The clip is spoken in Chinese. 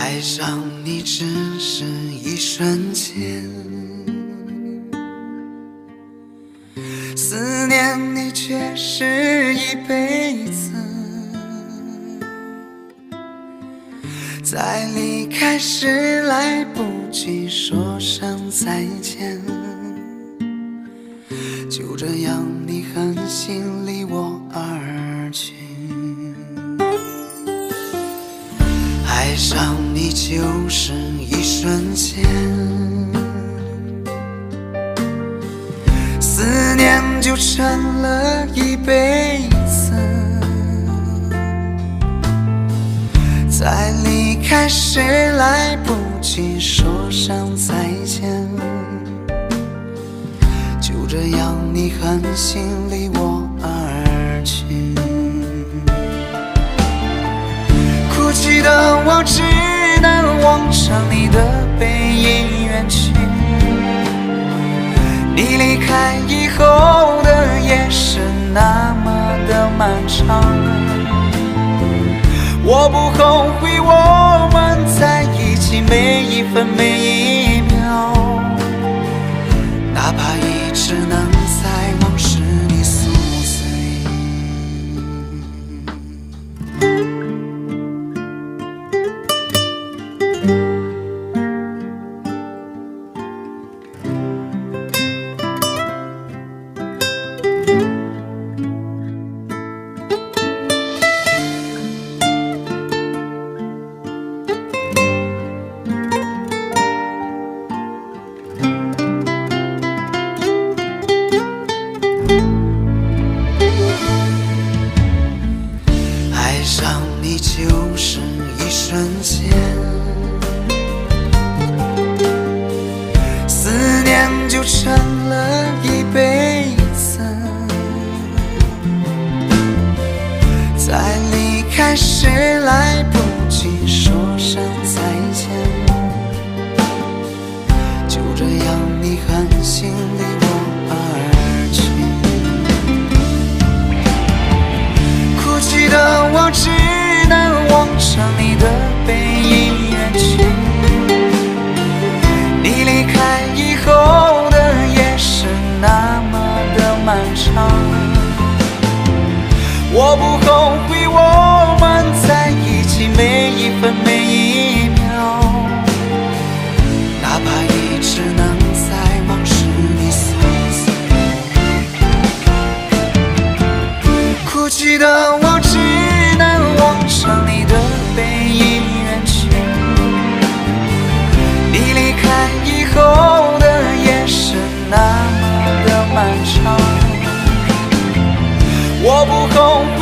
爱上你只是一瞬间，思念你却是一辈子。在离开时来不及说声再见，就这样就是一瞬间，思念就成了一辈子。在离开时来不及说声再见，就这样你狠心离我而去。哭泣的我只上你的背影远去。你离开以后的夜是那么的漫长，我不后悔我们在一起每一分每一就是一瞬间，思念就成了一辈子。在离开时来不及说声我不后悔我们在一起每一分每我不后